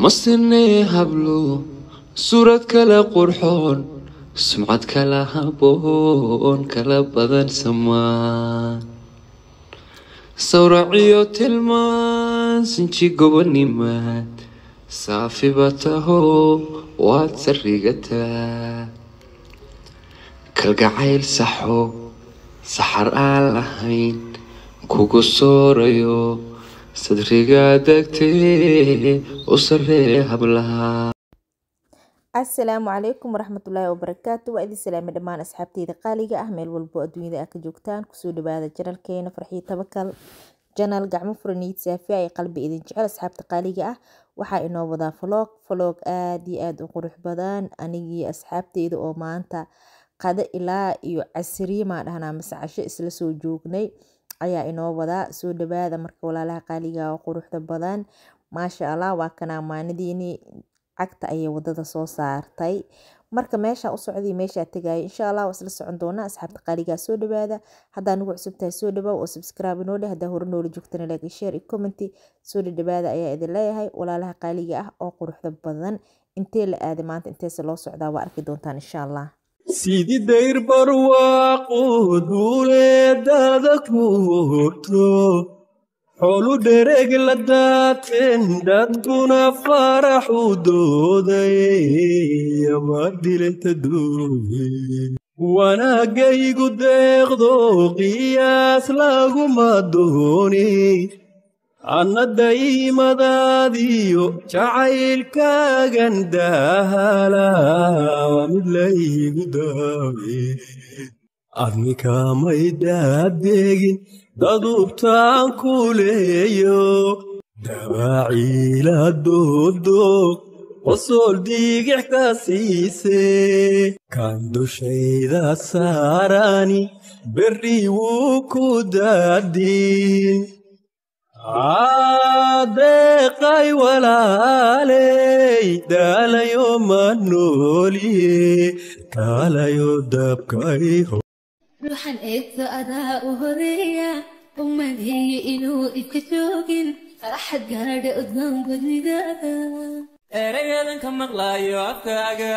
masinee hablo suurad kala qurxoon sumcad kala haboon kala badan samaan. Sawraciyo tilmaan sinji gobonimaad saafiba taho waad sarigataa kalgacayl saxo saxar aan lahayn kugu soorayo asalaamu calaykum waraxmatullaahi wabarakaatu waa idin salaamay dhammaan asxaabteyda qaaliga ah. Meel walbo adduunyada ah ka joogtaan ku soo dhawaada janalkeena farxiyo tabakal. Janal gacmo furaniid saafiya ay qalbi idin jecel asxaabta qaaliga ah. Waxaa inoo wadaa vlog. Vlog aada iyo aada u qurux badan. Anigii asxaabteyda oo maanta qado ilaa iyo casriye maa dhahnaa mase casho isla soo joognay ayaa inoo wadaa soo dhawaada marka walaalaha qaaliga oo quruxda badan. Maasha allah waa kanaa maanidiini cagta ayay waddada soo saartay. Marka meesha u socday meeshaa tegaya insha allah waa isla socon doonaa asxaabta qaaligaa soo dhawaada haddaa nagu cusub tahay soo dhawaa oo subscribe inoo dheh haddaa hore noola joogtana like share iyo commenti soo dhadhawaada ayaa idin leeyahay walaalaha qaaliga ah oo quruxda badan. Intee la aaday? Maanta inteese loo socdaa? Waa arki doontaan insha allah sidii dayr barwaaqu duuleedada ku horto xoolu dhereg la daateen dadkuna faraxu dooday ama dilanta dooye wanaagaygu deeqdo qiyaas laguma dooni anna daymadaadiyo jacaylkaagan dahala waa mid laygu daawe. Adnikamay daadeegin dadubtaan ku leeyo. Dawaaciila dooddoog qosool diigix siise. Kan dushayda saarani berri wuu ku daadin adeeqay walaaley daalayo ma nooliye kaalayo dabkay ruuxan eegto adaa u horreeya u maleeye inuu ibka joogin faraxad gaadha udgoon badnidaada erayadan ka maqlaayo afkaaga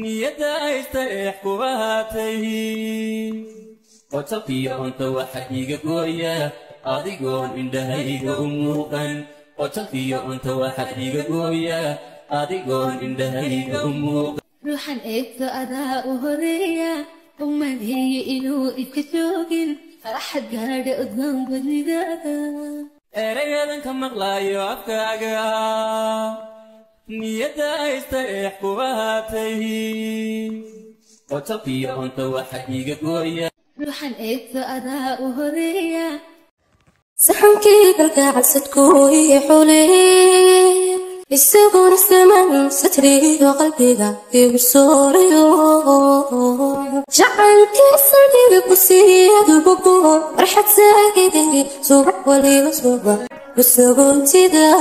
niyadda aysta eex kuba haatay qotabkiyo cunta waxa iiga gooya adigoon indhahayga u muuqan qotabkiyo cunta waxa iiga gooya adigoon indhahayga u muuqan ruuxan eegto adaa u horeeya u maleeye inuu ibka joogin faraxad gaadha udgoon badnidaada erayadan ka maqlaayo afkaaga niyadda aysta eex kuba haatay qotabkiyo cunta waxa iiga gooya ruuxan eegto adaa u horeeya سحنكي بالقاع ستكوي حولي. السجون السمن ستري وقلبي ذا في بسوري جعل كسرتي بكسي بقول رح تساعدي صبح ولي وصبح والسجون تدا.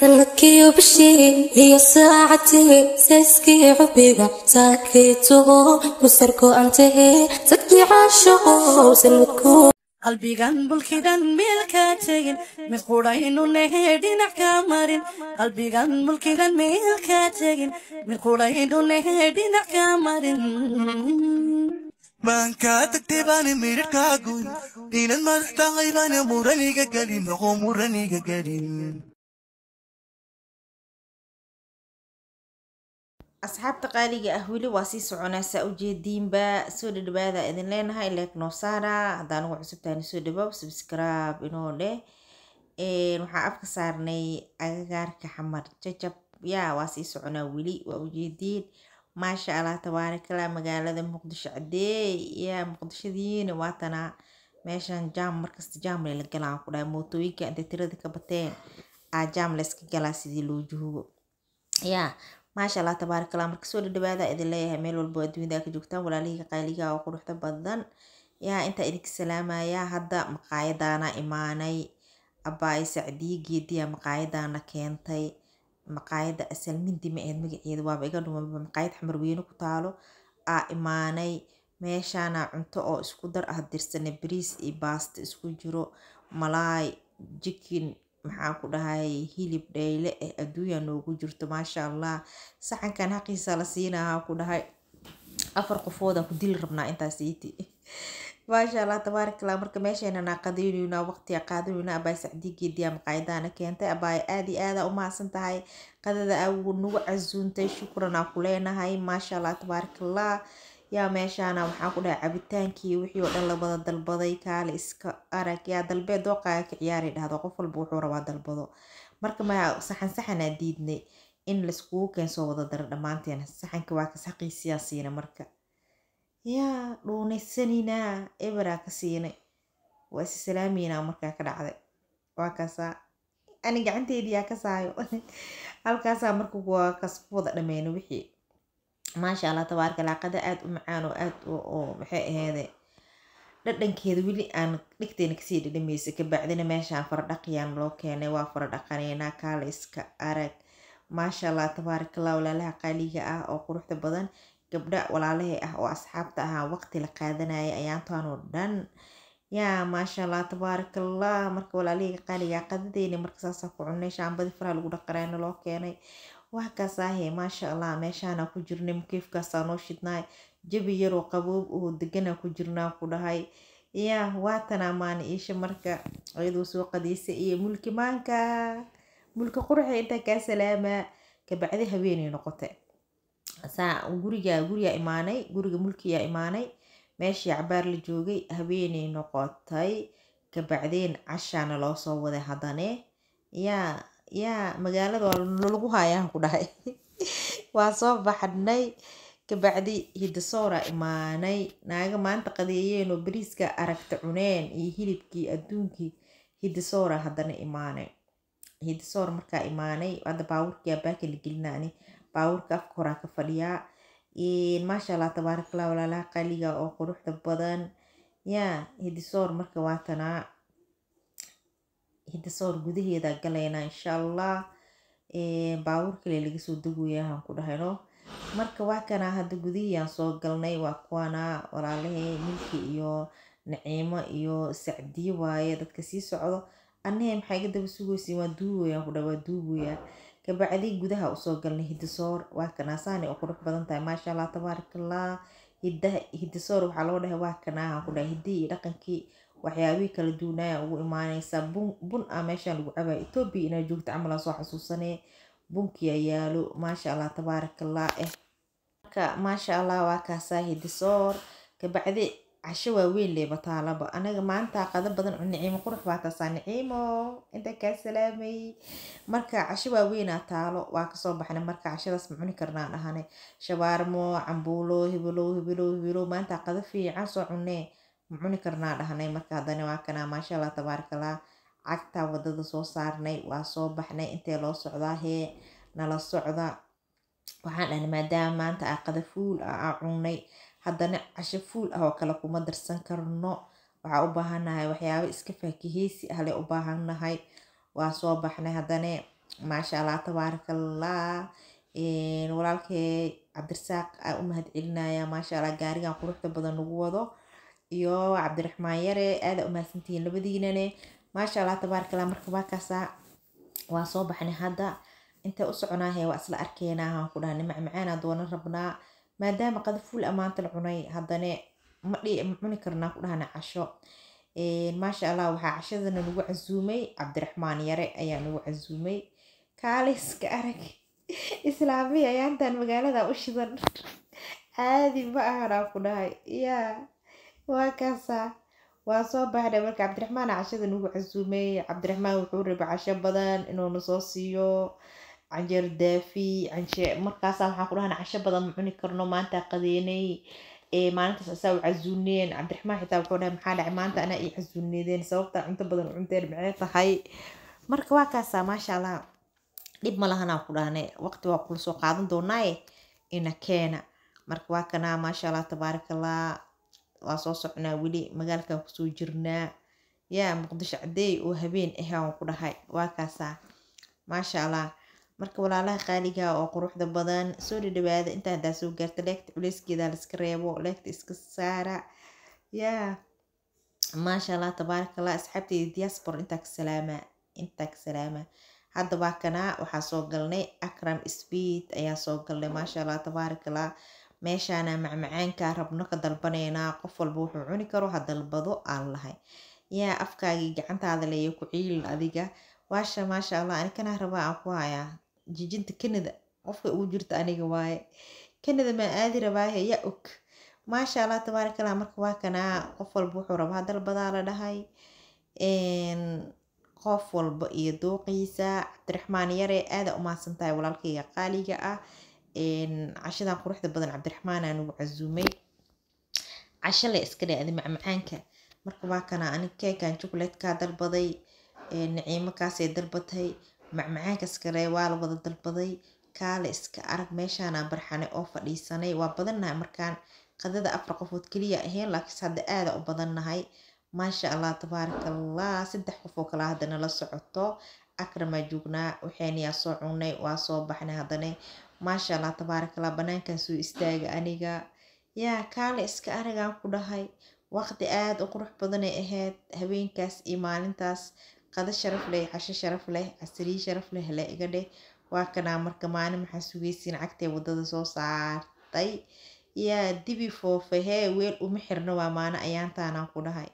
سلكي وبشي هي ساعتي. سيسكي حبي ذا ساكتو. وسركو انتهي تكي عاشقو سلكو qalbigan mulkigan meelka tegin mid qudhaynu nehe dhinac ka marin. qalbigan mulkigan meelka tegin mid qudhaynu nehe dhinac ka marin. Maankaa tagtay baana midhadhkaa goyn inad madaxtahay baana muraniga gelin noqo muraniga gelin asxaabta qaaliga ah weli waa sii soconaa saa ujeediinba soo dhadhawaada idin leenahay leeg noo saara haddaan ugu cusubtahay soo dhawow subscribe inoo dheh. Waxaa afka saarnay agagaarka xamar jajab. Yaa waa sii soconaa weli waa ujeediin maasha allah tabaarakala magaalada muqdisho cadeey yaa muqdishadiina waatanaa meeshan jaam markasta jaam layla galaan ku dhahay mootooyinka intay tirada ka bateen. Aa jaam layska galaa sidii loo joogo yaa maasha allah tabaarakallah marka soo dhadhawaada idin leeyahay meel walbo adduunyada ka joogtaan walaalihii qaaliga oo quruxda badan. Yaa intaa idinka salaamaya hadda maqaayadaana imaanay. Abaay sacdiye geediya maqaayadaana keentay. Maqaayada asal mindi ma magaceeda waaba iga dhumaba maqaayad xamarweyne ku taalo. Aa imaanay meeshaana cunto oo isku dar ah dirsane bariis iyo baasto isku jiro. Malaay jikin maxaan ku dhahay hilib dhayle eh adduunya noogu jirto maasha allah saxankan haqiisa la siinaha ku dhahay. Afar qofooda ku dili rabnaa intaas iiti maasha allah tabaarak allah marka meesheenana qadaynayna waqtiga qaadanayna abaay sacdigeediya maqaayadaana keentay. Abaay aad iyo aada u mahadsan tahay. Qadada agu nagu casuuntay shukran aa ku leenahay. Maasha allah tabaarak allah yaa meeshaana waxaan ku dhahay cabitaankii wixii oo dhan labada dalbaday kaale iska arag. Yaa dalbeed dooqaaga ka ciyaaray dhahdo qof walba wuxuu rabaa dalbado. Marka ma saxan saxanaa diidnay in laiskugu keensoo wada daro dhammaanteen saxanka waa kas xaqiisiyaa siina marka. Yaa dhuunaysaninaa eberaa ka siinay. Waa isi salaameynaa markaa ka dhacday. Waa kaasaa ani gacanteediyaa ka saayo. Halkaasaa marka waa kas ku wada dhameyno wixii maasha allah tabaaraka laaqada aada u macaan oo aada oo maxay aheede dhadhankeeda weli aan dhigteena ka sii dhadhamaysa kabacdina meeshaan faradhaqiyaan loo keenay waa faradhaqaneynaa kaala iska arag. Maasha allah tabaaraka allah walaalaha qaaliga ah oo quruxda badan gabdha walaalahay ah oo asxaabta ahaa waqti la qaadanaya ayaantaan oo dhan yaa maasha allah tabaaraka allah marka walaalahayga qaaliga qadadeyna marka saasaa ku cunay shaambadi faraha lagu dhaqarayna loo keenay. Wax kaasaahe maasha allah meeshaana ku jirnay mukeefkaasaa noo shidnaay jabi yaroo qaboob oo deganaa ku jirnaa ku dhahay. Yaa waatanaa maana iisha marka iyadoo soo qadaysa iyo mulki maanka. Mulki quruxa intaa kaa salaamaa kabacdi haweenay noqotay. Saa guriga imaanay guriga mulkiyaa imaanay meeshii cabaar la joogay haweenay noqotay kabacdeen cashaana loo soo waday haddane. Yaa yaa magaalada lagu haayaan ku dhahay. Waa soo baxnay kabacdi hidasoora imaanay. Naaga maanta qadeeyeenoo bariiska aragta cuneen iyo hilibkii adduunkii hidasoora haddana imaanay. Hidasoor markaa imaanay hadda baawurkii abaaka la gelinaani. Baawurka afka horaa ka fadhiyaa maasha allah tabaaraka allah walaalaha qaaliga oo quruxda badan. Yaa hidisoor marka waatanaa hidasoor gudaheeda galaynaa insha allah baawur kale laga soo degoyahan ku dhahayno. Marka waa kanaa hadda gudihiyaan soo galnay waa kuwana walaalahay milki iyo naciimo iyo sacdiye waaye dadka sii socdo. Anahe maxaa iga daba sugaysiin waa duuboyaan ku dhaha waa duuboyaa kabacdi gudaha u soo galnay hidasoor waa kanaa saani oo qurux badan tahay maasha allah tabaaraka allah hidaha hidasoor waxaa loo dhahay waa kanaahan ku dhahay hidii iyo dhaqankii waxyaabihii kala duwanaya ugu imaaneysa bun bun ah meeshaan lagu cabaya etoobiya inaa joogta camalaa soo xasuusanee bunkiyaa yaalo maasha allah tabaaraka allah eh. Marka maasha allah waa kaasaa hidisoor kabacdi casho waaweyn leeba taalaba. Anaga maanta qado badan cun niciimo qurux baa taasaa niciimo inta kaa salaamay? Marka casho waaweynaa taalo. Waa ka soo baxnay. Marka cashadaas ma cuni karnaa dhahane shabaarmo cambuulo hibilow hibilow hibilow maanta qado fiican soo cunee ma cuni karnaa dhahnay marka haddana waa kanaa maasha allah tabaarakallah cagtaa waddada soo saarnay. Waa soo baxnay. Intee loo socdaa? Hee nala socda. Waxaan dhahnay maadaama maanta aa qada fuul ah aa cunnay haddana casho fuul ah oo kale kuma darsan karno. Waxaa u baahannahay waxyaabo iska faakiheysi ah le u baahannahay waa soo baxnay haddana maasha allah tabaarakallah walaalkay cabdirasaaq aa u mahad celinaya maasha allah gaarigan quruxda badan nagu wado. Iyo cabdiraxmaan yare aada u mahadsantihiin labadiinane. Maasha allah tabaarakallah marka waakaasaa waa soo baxnay hadda. Intay u soconaahe waa isla arkeenaahan ku dhahnay macmacaanaa doona rabnaa maadaama qada fuul ammaanta la cunay. Haddane ma cuni karnaa ku dhahna casho. Maasha allah waxaa cashadana nagu casuumay. Cabdiraxmaan yare ayaa nagu casuumay. Kaaliska arag islaamihi ayaantan magaalada u shidan. Caadi ma ahanaa ku dhahay yaa waa kaasaa waa soo baxnay marka cabdiraxmaan cashada nagu casuumay. Cabdiraxmaan wuxuu rabay casho badan inuuna soo siiyo canjeer daafi canje markaasaa waxaan ku dhahna casho badan ma cuni karno maanta qadeenay maalintaas asaa u casuuneen cabdiraxmaan xitaa wuxuu dhahay maxaa dhacay maanta anaa ii casuuneedeen sababta cunto badan cunteen maxay tahay marka waa kaasaa maasha allah dhib ma lahanaa ku dhahnay waqti waa kula soo qaadan doonaaye ina keena marka waa kanaa maasha allah tabaarakallah waa soo socnaa weli magaalkan ku soo jirnaa yaa muqdisho cadeey oo habeen ahaan ku dhahay waa kaasaa maasha allah marka walaalaha qaaliga oo quruxda badan soo dhadhawaada intaa hadaa soo gaarta leegta culeyskeeda laiska reebo leegta iska saara. Yaa maasha allah tabaarakallah asxaabteyda diaspora intaa ka salaamaa intaa ka salaama. Hadda waa waxaa soo galnay akram speed ayaa soo galnay maasha allah tabaarakallah meeshaana macmacaankaa rabno ka dalbanaynaa qof walba wuxuu cuni karo ha dalbado aan lahay. Yaa afkaagii gacantaada leeya ku ciilin adiga. Waasha maasha allah anikanaa rabaa aan ku hayaa jijinta kanada qofka ugu jirta aniga waaye. Kanada maa aadi rabaahe ya og. Maasha allah tabaarakallah marka waa kanaa qof walba wuxuu rabaa dalbadaa la dhahay. Qof walba iyo dooqiisa cabdiraxmaan yare aada umahadsan tahay walaalkayga qaaliga ah. Cashadan quruxda badan cabdiraxmaan aan ugu casuumay. Casho le iska dhacday macmacaanka. Marka waa kana ani keekan chocolatekaa dalbaday naciimo kaasay dalbatay macmacaankas kale waa la wada dalbaday. Kaale iska arag meeshaanaan barxanay oo fadhiisanay. Waa badannahay markaan qadada afar qofood keliya ahayn laakiinse hadda aada u badannahay maasha allah tabaarakallah saddex qof oo kale hadda nala socoto. Akramaa joognaa waxaynayaa soo cunnay waa soo baxnay haddana maasha allah tabaarakallah banaankan soo istaaga aniga. Yaa kaale iska aragaan ku dhahay. Waqti aada u qurux badanay ahayd. Habeenkaas iyo maalintaas qado sharaf leh casho sharaf leh casriye sharaf leh le iga dheh. Waa kanaa marka maalin maxaa sugaysiin cagtee waddada soo saartay? Yaa dibi foofe hee weel uma xirno waa maano ayaantaanaan ku dhahay.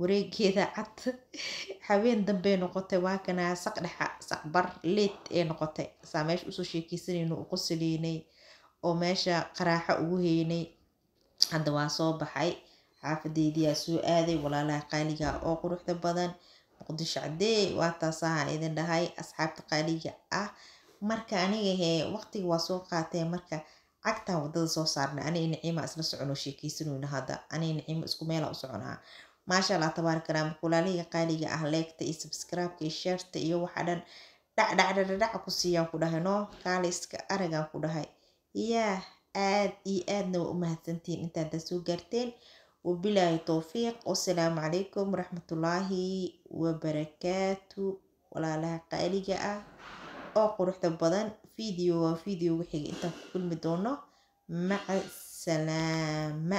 Wareegeeda cad. Habeen dambey noqotay waa kanaa saq dhexa saqbar leed ee noqotay. Saa meesha u soo sheekeysanayno u qosaleynay oo meesha qaraaxo ugu heynay hadda waa soo baxay. Xaafadeydiyaa soo aaday walaalaha qaaliga oo quruxda badan muqdisho cadee waa taasahaan idin dhahay asxaabta qaaliga ah. Marka aniga hee waqtiga waa soo qaatee marka cagtaan waddada soo saarnay aniga naciima isla soconoo sheekeysanayno hadda. Aniga naciima isku meela u soconaa. Maasha allah tabaarakallah marka walaalihiga qaaliga ah leegta iyo subscribe-ka iyo sheerta iyo waxa dhan dhac dhac dhac dhac ku siiyaan ku dhahay no kaale iska aragaan ku dhahay. Yaa aad iyo aadna waa u mahadsantihiin intaada soo gaarteen wabilaahi towfiiq wasalaamu calaykum waraxmatullaahi wabarakaatu walaalaha qaaliga ah oo quruxda badan. Video waa videoga xiga intaan ku kulmi doono. Maca salaama